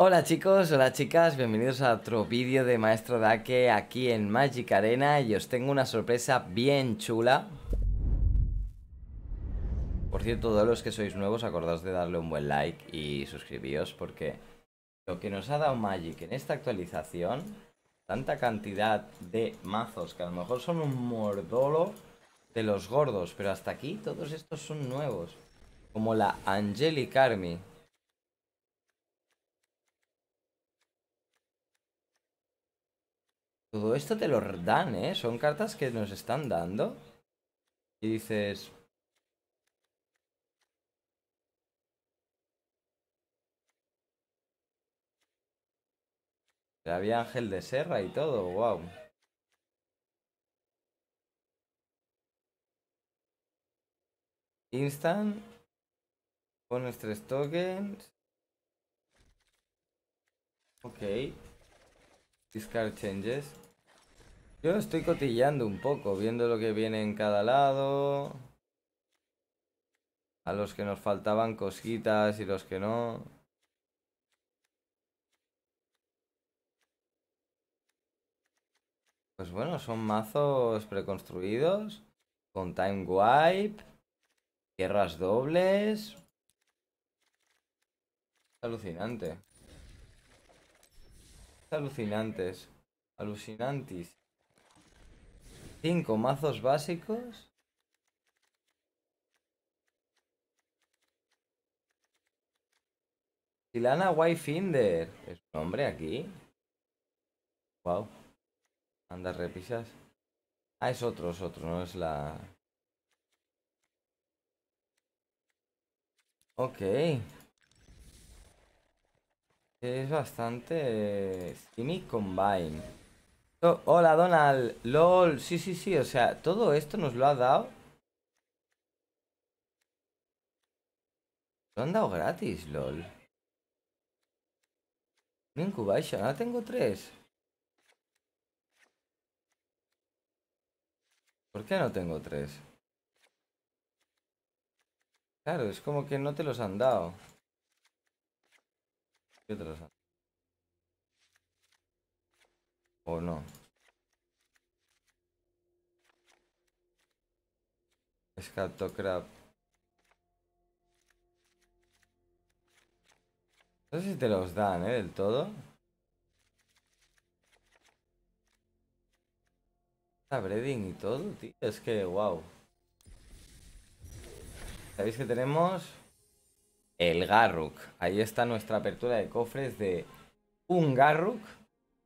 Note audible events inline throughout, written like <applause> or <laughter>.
Hola chicos, hola chicas, bienvenidos a otro vídeo de Maestro Dake aquí en Magic Arena y os tengo una sorpresa bien chula. Por cierto, todos los que sois nuevos, acordaos de darle un buen like y suscribíos porque lo que nos ha dado Magic en esta actualización, tanta cantidad de mazos que a lo mejor son un mordolo de los gordos, pero hasta aquí todos estos son nuevos, como la Angelic Army. Todo esto te lo dan, ¿eh? Son cartas que nos están dando. Y dices... Había Ángel de Serra y todo, wow. Instant. Pones tres tokens. Ok. Discard changes. Yo estoy cotillando un poco, viendo lo que viene en cada lado. A los que nos faltaban cositas y los que no. Pues bueno, son mazos preconstruidos. Con time wipe. Tierras dobles. Alucinante. Alucinantes. Alucinantes. Cinco mazos básicos. Silana Finder. ¿Es un nombre aquí? Wow. Anda, repisas. Ah, es otro, es otro, no es la... Ok. Es bastante... Simi Combine. Oh, hola, Donald. LOL. Sí, sí, sí. O sea, todo esto nos lo ha dado. Lo han dado gratis, LOL. Incubation. Ahora tengo tres. ¿Por qué no tengo tres? Claro, es como que no te los han dado. ¿Qué te los han ¿O no? Scatocrab. No sé si te los dan, ¿eh? Del todo. Está breeding y todo, tío. Es que, wow. Sabéis que tenemos el Garruk. Ahí está nuestra apertura de cofres de un Garruk.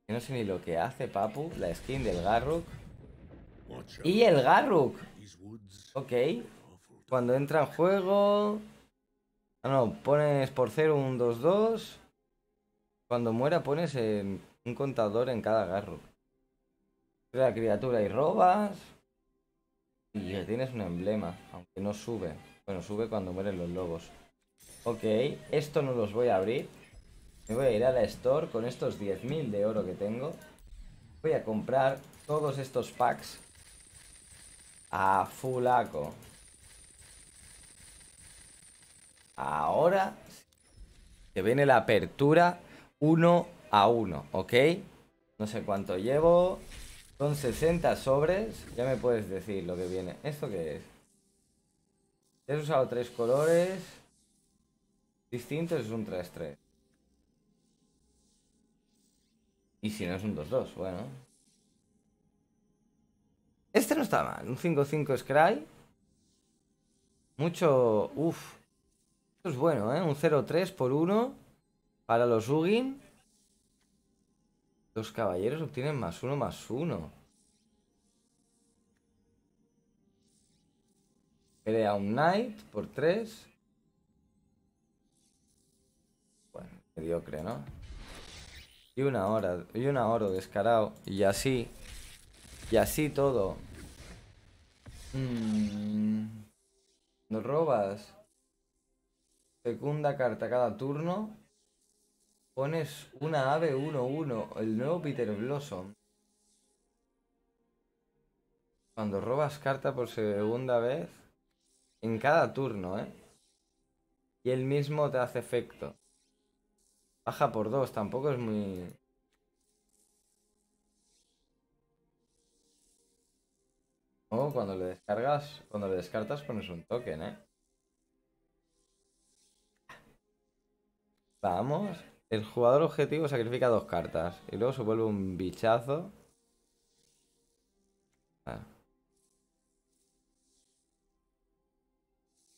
No sé ni lo que hace, papu. La skin del Garruk. Y el Garruk. Ok. Cuando entra en juego... Ah, no, pones por 0 un 2-2. Cuando muera pones un contador en cada Garruk. Crea criatura y robas. Y ya tienes un emblema, aunque no sube. Bueno, sube cuando mueren los lobos. Ok, esto no los voy a abrir. Me voy a ir a la store con estos 10.000 de oro que tengo. Voy a comprar todos estos packs a fulaco. Ahora que viene la apertura uno a uno, ¿ok? No sé cuánto llevo. Son 60 sobres. Ya me puedes decir lo que viene. ¿Esto qué es? He usado tres colores distintos, es un 3-3. Y si no es un 2-2, bueno. Este no está mal. Un 5-5 Scry. Mucho... Uf. Esto es bueno, ¿eh? Un 0-3 por 1 para los Ugin. Los caballeros obtienen más uno más uno. Crea un knight por tres. Bueno, mediocre, ¿no? Y una hora, y una oro descarado. Y así. Y así todo. Mm. Nos robas. Segunda carta cada turno. Pones una ave 1-1, el nuevo Peter Blossom. Cuando robas carta por segunda vez, en cada turno, ¿eh? Y el mismo te hace efecto. Baja por dos, tampoco es muy... Oh, cuando le descargas, cuando le descartas pones un token, ¿eh? Vamos. El jugador objetivo sacrifica dos cartas y luego se vuelve un bichazo. Ah.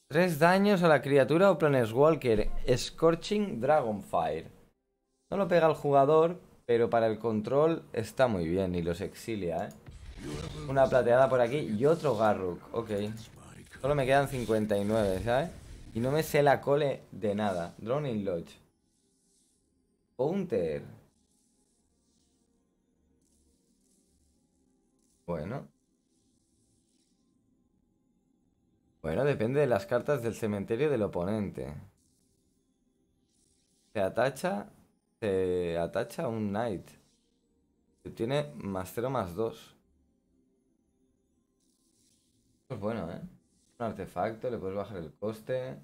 Tres daños a la criatura o Planeswalker. Scorching Dragonfire. No lo pega el jugador, pero para el control está muy bien y los exilia, ¿eh? Una plateada por aquí y otro Garruk. Ok. Solo me quedan 59, ¿sabes? Y no me sé la cole de nada. Drowning Lodge. Counter. Bueno. Bueno, depende de las cartas del cementerio del oponente. Se atacha. Se atacha un Knight. Tiene más 0 más 2. Pues bueno, ¿eh? Un artefacto, le puedes bajar el coste.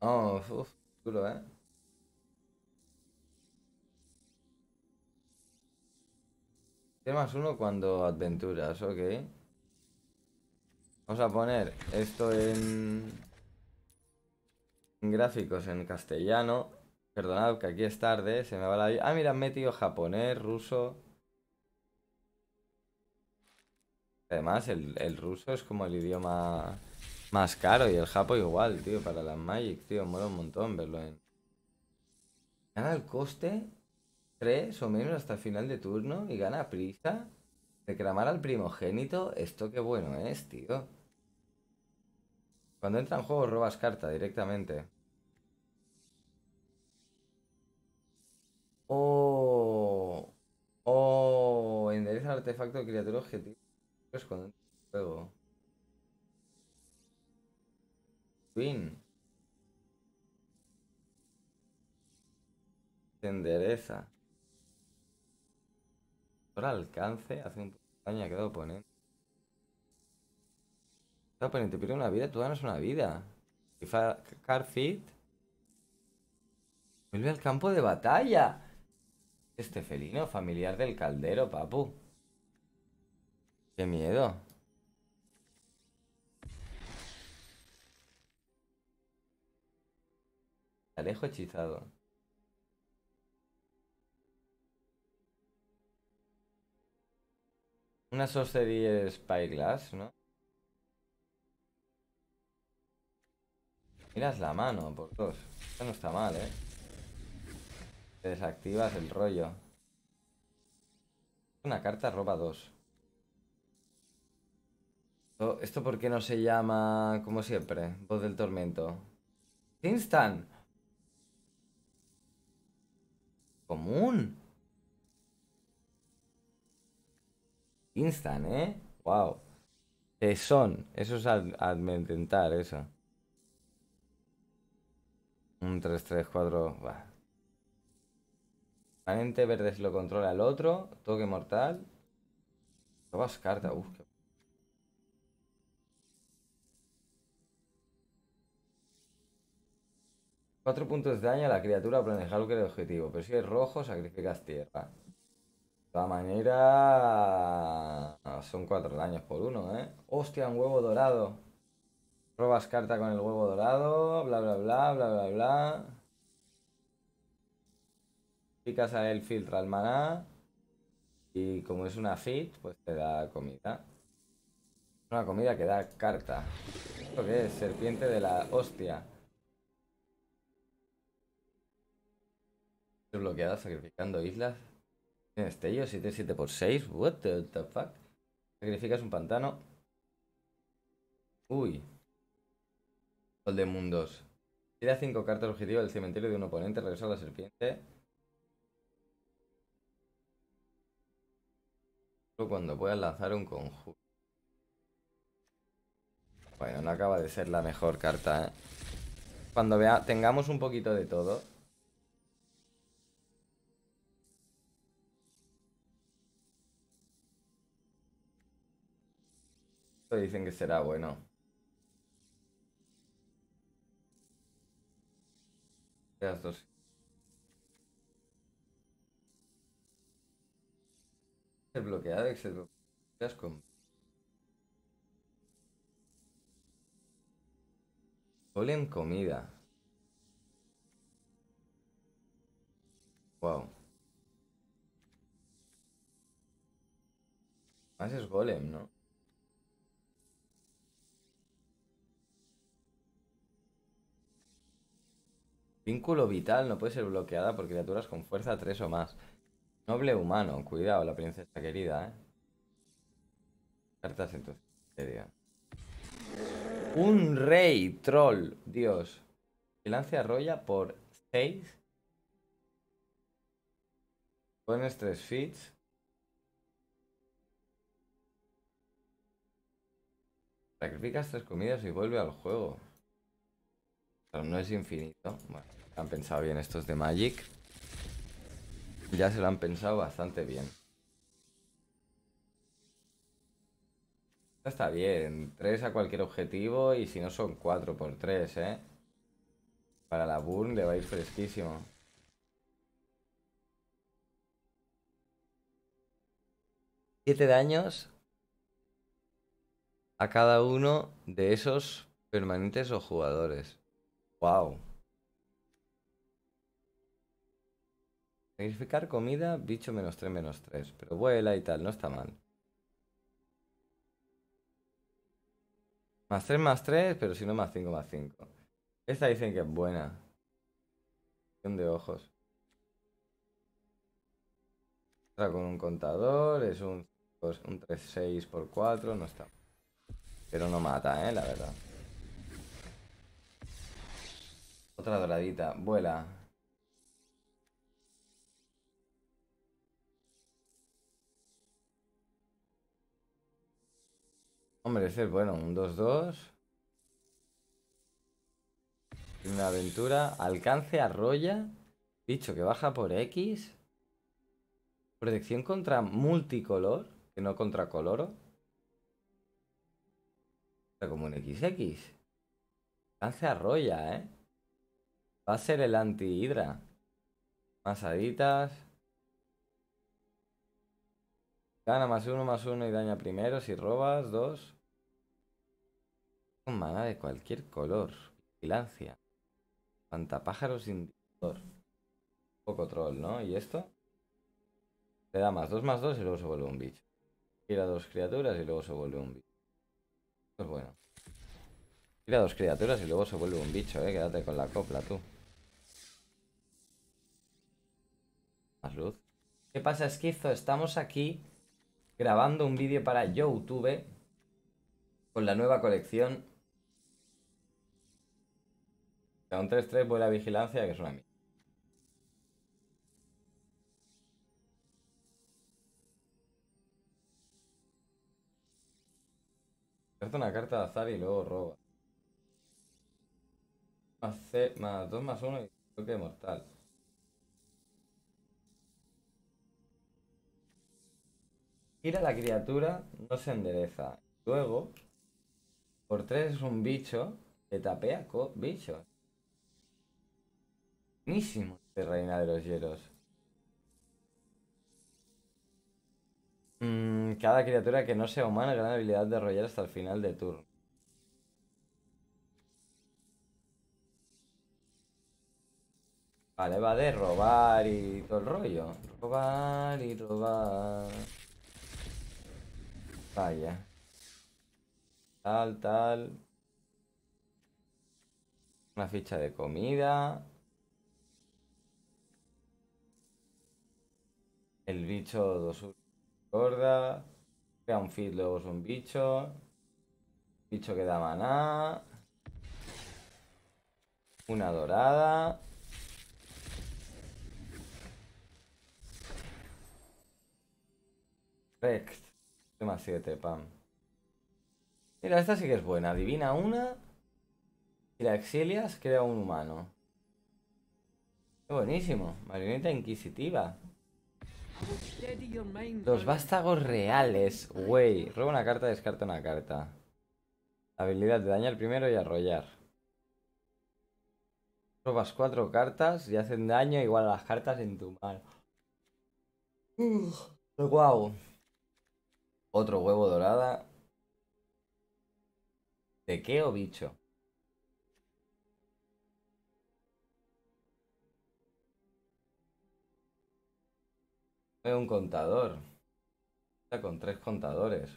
Oh, uff, duro, ¿eh? Tiene más uno cuando aventuras, ok. Vamos a poner esto en gráficos en castellano. Perdonad que aquí es tarde, se me va la. Ah, mira, han metido japonés, ruso. Además, el, el ruso es como el idioma más caro y el Japo igual, tío, para las Magic, tío, mola un montón verlo en... Gana el coste 3 o menos hasta el final de turno y gana prisa de cramar al primogénito. Esto qué bueno es, tío. Cuando entra en juego robas carta directamente. Oh. Oh. Endereza el artefacto de criatura objetivo. Pues cuando entra en juego. Queen. Se endereza. Por alcance, hace un daño a cada oponente. Cada oponente pierde una vida, tú ganas una vida. Y Carfit. Vuelve al campo de batalla. Este felino familiar del caldero, papu. Qué miedo. Alejo hechizado. Una Sorcery Spyglass, ¿no? Miras la mano, por dos. Esto no está mal, ¿eh? Te desactivas el rollo. Una carta roba dos. ¿Esto por qué no se llama, como siempre, voz del tormento? Instant. Común. Instant, ¿eh? Wow. son. Eso es al, eso. Un 3-3-4. Va. Permanente verde si lo controla el otro. Toque mortal. Robas carta. Uf, qué... Cuatro puntos de daño a la criatura planejar que el objetivo. Pero si es rojo, sacrificas tierra. De todas maneras, son cuatro daños por uno, ¿eh? Hostia, un huevo dorado. Robas carta con el huevo dorado, bla, bla, bla, bla, bla, bla. Picas a él, filtra el maná. Y como es una fit, pues te da comida. Una comida que da carta. ¿Esto qué es? Serpiente de la hostia. bloqueada sacrificando islas. Estello, 7-7 por 6. What the, fuck? Sacrificas un pantano. Uy. Sol de mundos. Tira 5 cartas objetivo del cementerio de un oponente. Regresa a la serpiente. Solo cuando puedas lanzar un conjuro. Bueno, no acaba de ser la mejor carta, ¿eh? Cuando vea, tengamos un poquito de todo. Dicen que será bueno. Las dos. El bloqueado bloqueas con. Golem comida. Wow. Más es golem, ¿no? Vínculo vital no puede ser bloqueada por criaturas con fuerza 3 o más. Noble humano, cuidado, la princesa querida, ¿eh? Cartas en tu serio. Un rey troll, Dios. lance arrolla por 6. Pones 3 feats. Sacrificas tres comidas y vuelve al juego. No es infinito. Bueno, han pensado bien estos de Magic. Ya se lo han pensado bastante bien. Está bien. 3 a cualquier objetivo y si no son 4 por 3, ¿eh? Para la burn le va a ir fresquísimo. Siete daños a cada uno de esos permanentes o jugadores. Wow. Sacrificar comida, bicho menos 3, menos 3. Pero vuela y tal, no está mal. Más 3, más 3, pero si no más 5, más 5. Esta dicen que es buena. de ojos. Con un contador, es un, un 3, 6 por 4, no está. Pero no mata, eh, la verdad. Otra doradita, vuela. Hombre, ese es bueno, un 2-2. Una aventura. Alcance arrolla. Bicho que baja por X. Protección contra multicolor, que no contra coloro. Como un XX. Alcance arrolla, ¿eh? Va a ser el anti-hidra. Masaditas. Gana más uno, más uno y daña primero. Si robas, dos. Un mana de cualquier color. Vigilancia. Pantapájaros indicador. Poco troll, ¿no? ¿Y esto? Le da más dos más dos y luego se vuelve un bicho. Tira dos criaturas y luego se vuelve un bicho. Pues bueno. Tira dos criaturas y luego se vuelve un bicho, eh. Quédate con la copla, tú. Más luz. ¿Qué pasa, Esquizo? Estamos aquí grabando un vídeo para YouTube con la nueva colección un 3-3 vuela vigilancia, que es una mierda. una carta de azar y luego roba. Más, más 2 más 1 y creo que mortal. Gira la criatura, no se endereza. Luego, por 3 es un bicho que tapea bichos. Buenísimo este Reina de los Hielos. Mm, cada criatura que no sea humana gana habilidad de arrollar hasta el final de turno. Vale, va de robar y todo el rollo. Robar y robar. Vaya. Tal, tal. Una ficha de comida. El bicho dos gorda. Crea un feed, luego es un bicho. Bicho que da maná. Una dorada. Rex. Tema 7, pam. Mira, esta sí que es buena. Adivina una. Y la exilias, crea un humano. buenísimo. Marioneta inquisitiva. Los vástagos reales, güey. Roba una carta, descarta una carta. Habilidad de dañar primero y arrollar. Robas cuatro cartas y hacen daño igual a las cartas en tu mano. Guau. Otro huevo dorada. ¿De qué o bicho? un contador. Está con tres contadores.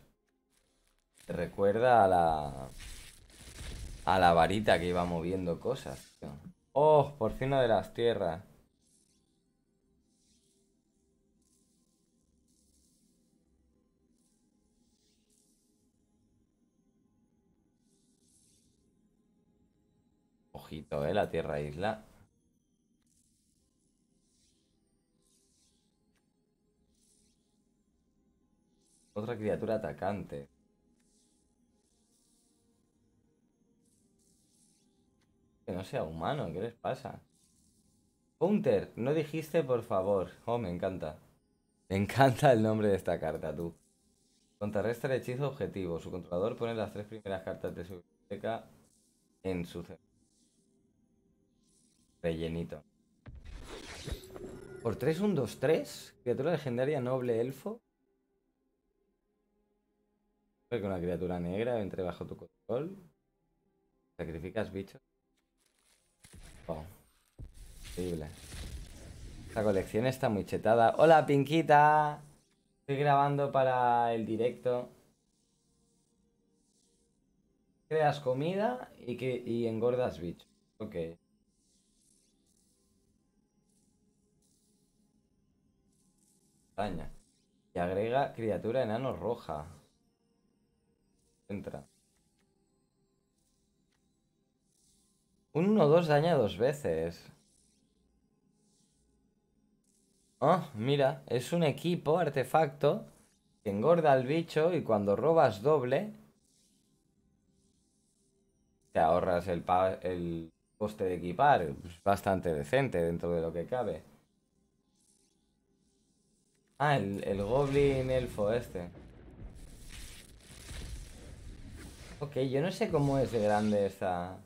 recuerda a la. a la varita que iba moviendo cosas. Oh, por fin de las tierras. Eh, la tierra isla. Otra criatura atacante. Que no sea humano, ¿qué les pasa? Counter, no dijiste por favor. Oh, me encanta. Me encanta el nombre de esta carta, tú. Contrarresta el hechizo objetivo. Su controlador pone las tres primeras cartas de su biblioteca en su rellenito. Por 3, 1, 2, 3. Criatura legendaria noble elfo. Con una criatura negra entre bajo tu control. Sacrificas bichos. Oh. Increíble. Esta colección está muy chetada. ¡Hola, Pinquita! Estoy grabando para el directo. Creas comida y, que, y engordas bichos. Ok. Y agrega criatura enano roja. Entra. Un 1-2 daña dos veces. Ah, mira, es un equipo, artefacto, que engorda al bicho y cuando robas doble, te ahorras el, el coste de equipar. Es bastante decente dentro de lo que cabe. Ah, el, el goblin elfo este. Ok, yo no sé cómo es de grande esta...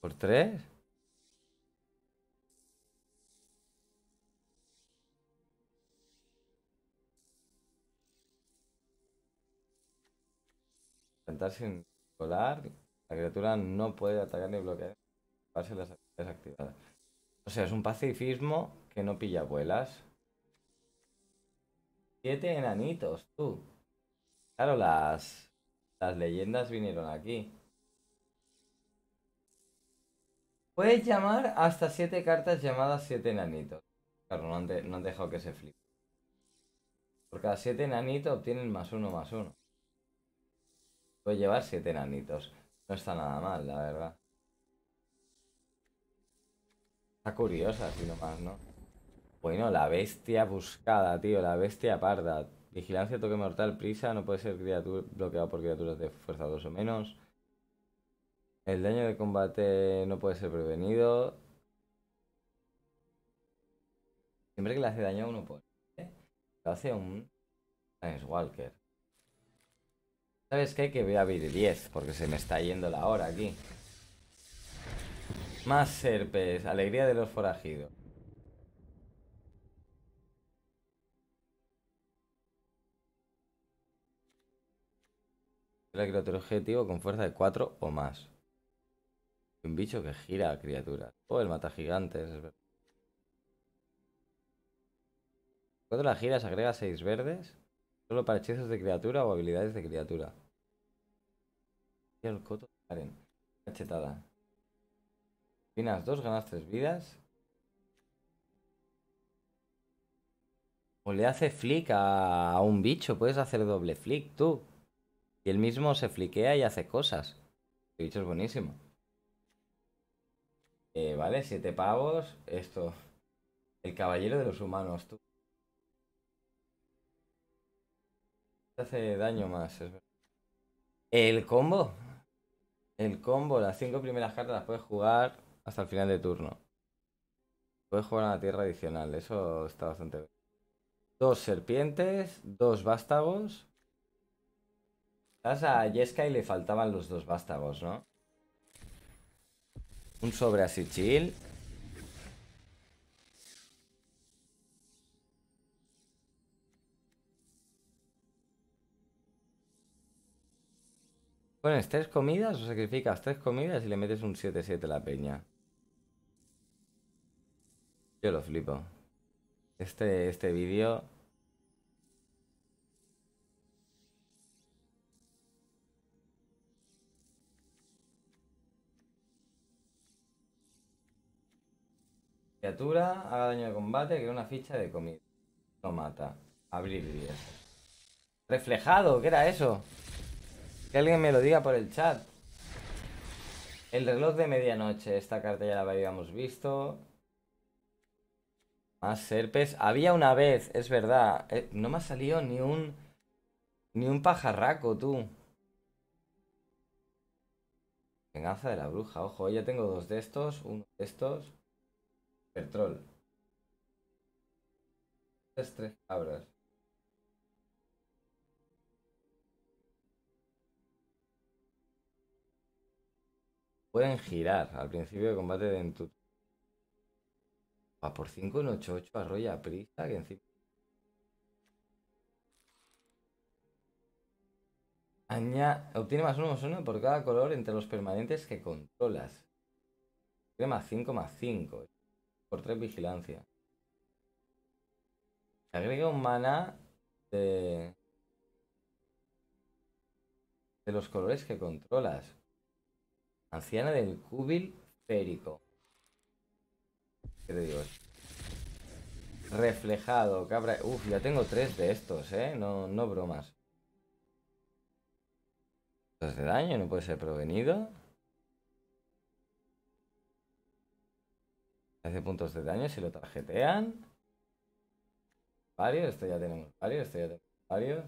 ¿Por tres? Intentar sin colar, la criatura no puede atacar ni bloquear las actividades activadas. O sea, es un pacifismo que no pilla vuelas. Siete enanitos, tú. Claro, las, las leyendas vinieron aquí. Puedes llamar hasta siete cartas llamadas siete enanitos. Claro, no han, no han dejado que se flipe. Por cada siete enanitos obtienen más uno más uno. Puedes llevar siete enanitos. No está nada mal, la verdad. Está curiosa, así nomás, ¿no? Bueno, la bestia buscada, tío. La bestia parda. Vigilancia, toque mortal, prisa, no puede ser bloqueado por criaturas de fuerza 2 o menos. El daño de combate no puede ser prevenido. Siempre que le hace daño a uno por... ¿eh? Lo hace un... Walker. ¿Sabes qué? Que voy a abrir 10 porque se me está yendo la hora aquí. Más serpes, alegría de los forajidos. La criatura objetivo con fuerza de 4 o más. Un bicho que gira a criaturas. O oh, el mata gigantes. Cuando la giras agrega 6 verdes. Solo para hechizos de criatura o habilidades de criatura. Y el coto Karen. Cachetada. Finas 2, ganas 3 vidas. O le hace flick a un bicho. Puedes hacer doble flick tú. Y él mismo se fliquea y hace cosas. El bicho es buenísimo. Eh, vale, siete pavos. Esto. El caballero de los humanos, tú. Hace daño más, es verdad. El combo. El combo, las cinco primeras cartas las puedes jugar hasta el final de turno. Puedes jugar a la tierra adicional, eso está bastante bien. Dos serpientes, dos vástagos a Jeskai le faltaban los dos vástagos, ¿no? Un sobre así chill. Pones tres comidas o sacrificas tres comidas y le metes un 7-7 a la peña. Lo flipo. Este, este vídeo... Criatura, haga daño de combate, crea una ficha de comida. No mata. Abrir 10. Reflejado, ¿qué era eso? Que alguien me lo diga por el chat. El reloj de medianoche. Esta carta ya la habíamos visto. Más serpes. Había una vez, es verdad. Eh, no me ha salido ni un... Ni un pajarraco, tú. Venganza de la bruja. Ojo, ya tengo dos de estos. Uno de estos. Petrol. Tres, tres cabras. Pueden girar al principio de combate de Entut. Va por 5 en 8-8 arrolla prisa que encima. Aña... Obtiene más 1 más 1 por cada color entre los permanentes que controlas. Tiene más 5 más 5. Por 3 vigilancia. Agrega un mana de... de los colores que controlas. Anciana del Cúbil Férico. ¿Qué te digo? Reflejado, cabra. Uf, ya tengo tres de estos, ¿eh? No, no bromas. Dos de daño, no puede ser provenido. Hace puntos de daño si lo tarjetean. Varios, esto ya tenemos varios, esto ya tenemos varios.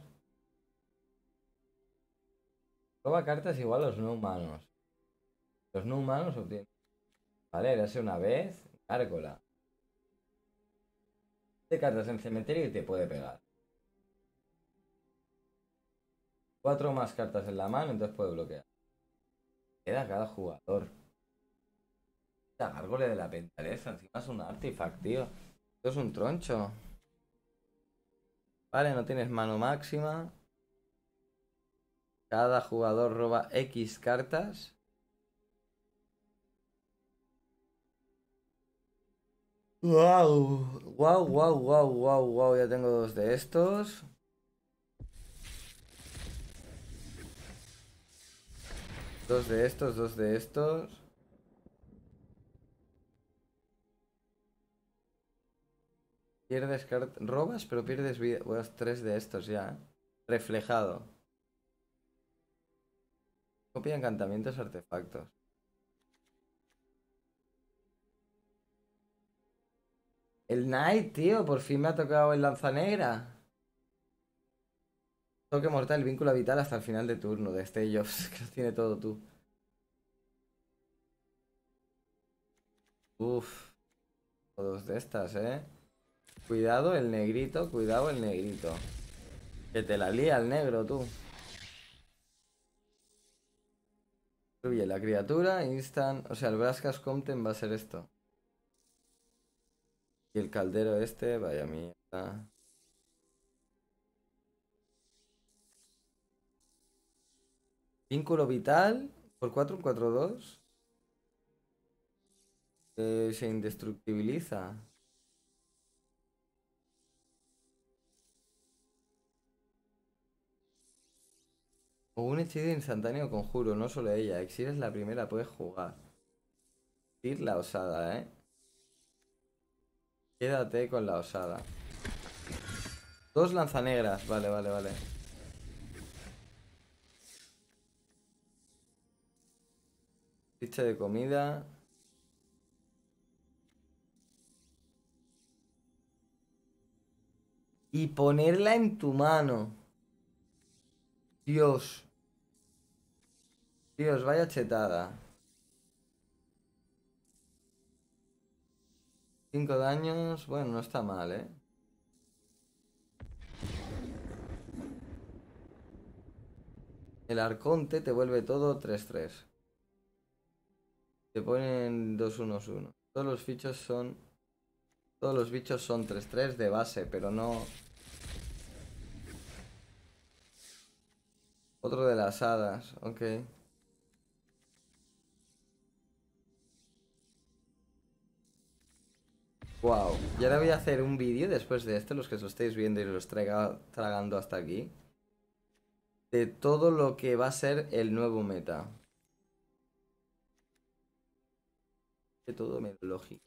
Roba cartas igual a los no humanos. Los no humanos obtienen. Vale, era una vez. Gárgola. De cartas en cementerio y te puede pegar. Cuatro más cartas en la mano, entonces puede bloquear. Queda cada jugador. La gárgola de la pentaleza, encima es un artifact, tío. Esto es un troncho. Vale, no tienes mano máxima. Cada jugador roba X cartas. Wow, wow, wow, wow, wow, wow, ya tengo dos de estos. Dos de estos, dos de estos. Pierdes cartas. Robas, pero pierdes vida. Pues tres de estos ya. Reflejado. Copia encantamientos artefactos. El Knight, tío, por fin me ha tocado el lanza negra. Toque mortal, vínculo vital hasta el final de turno de este ellos, <laughs> que lo tiene todo tú. Uf. Todos de estas, eh. Cuidado el negrito, cuidado el negrito. Que te la lía el negro, tú. Bien, la criatura, instant... O sea, el Brascas Compten va a ser esto. El caldero este, vaya mierda. Vínculo vital por 4 4 2. Eh, se indestructibiliza. O un hechizo instantáneo conjuro, no solo ella. Exir es la primera, puedes jugar. Ir la osada, ¿eh? Quédate con la osada. Dos lanzanegras, vale, vale, vale. Ficha de comida. Y ponerla en tu mano. Dios. Dios, vaya chetada. 5 daños, bueno, no está mal, ¿eh? El arconte te vuelve todo 3-3. Te ponen 2-1-1. Todos los bichos son. Todos los bichos son 3-3 de base, pero no. Otro de las hadas, ok. Wow, y ahora voy a hacer un vídeo después de esto, los que os estáis viendo y los traiga, tragando hasta aquí, de todo lo que va a ser el nuevo meta. De todo lógico.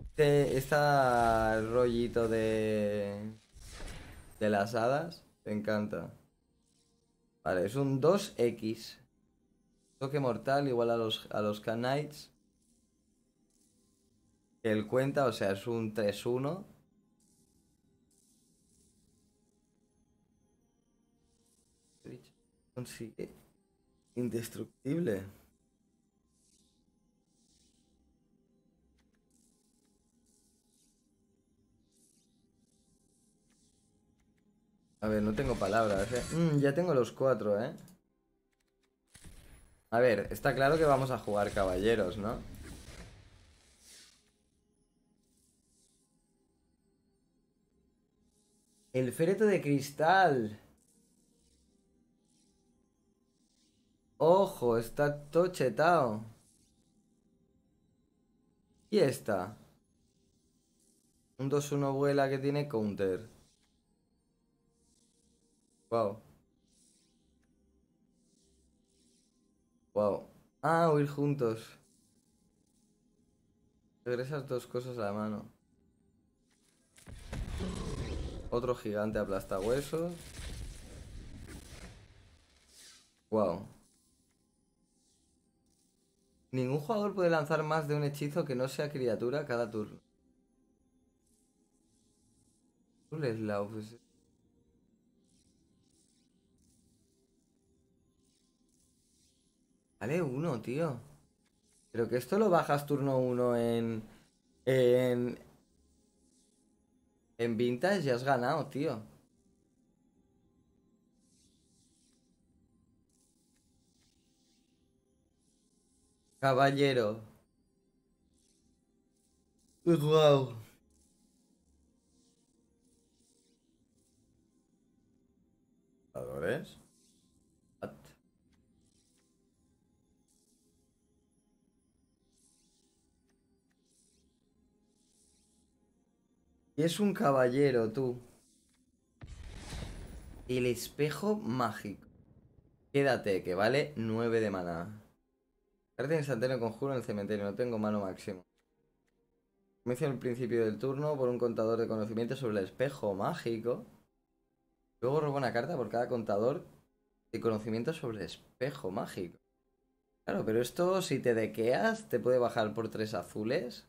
Este, esta rollito de de las hadas, me encanta. Vale, es un 2X. Toque mortal igual a los, a los Knights. El cuenta, o sea, es un 3-1. Consigue indestructible. A ver, no tengo palabras, ¿eh? Mm, ya tengo los cuatro, ¿eh? A ver, está claro que vamos a jugar caballeros, ¿no? El féretro de cristal. Ojo, está tochetado. Y esta. Un 2-1 vuela que tiene counter. Wow. Wow. Ah, huir juntos. Regresas dos cosas a la mano. Otro gigante aplasta huesos. Wow. Ningún jugador puede lanzar más de un hechizo que no sea criatura cada turno. Vale, uno, tío. Pero que esto lo bajas turno uno en... En... En Vintage ya has ganado, tío. Caballero. Wow. ¿Adores? Es un caballero, tú. El espejo mágico. Quédate, que vale 9 de maná. Carta instantáneo conjuro en el cementerio. No tengo mano máximo. Comienza el principio del turno por un contador de conocimiento sobre el espejo mágico. Luego robo una carta por cada contador de conocimiento sobre el espejo mágico. Claro, pero esto si te dequeas te puede bajar por tres azules.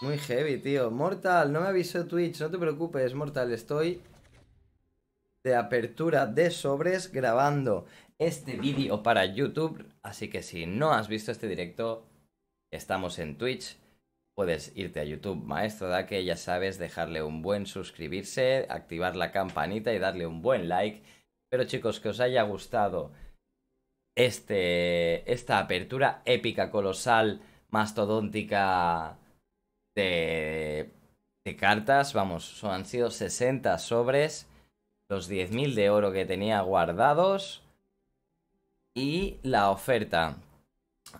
Muy heavy, tío. Mortal, no me avisó Twitch, no te preocupes, Mortal. Estoy de apertura de sobres grabando este vídeo para YouTube. Así que si no has visto este directo, estamos en Twitch. Puedes irte a YouTube, maestro da que ya sabes, dejarle un buen suscribirse, activar la campanita y darle un buen like. Pero chicos, que os haya gustado este, esta apertura épica, colosal, mastodóntica de, cartas. Vamos, han sido 60 sobres. Los 10.000 de oro que tenía guardados. Y la oferta.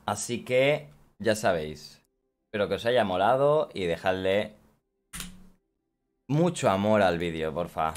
Así que, ya sabéis. Espero que os haya molado y dejadle mucho amor al vídeo, porfa.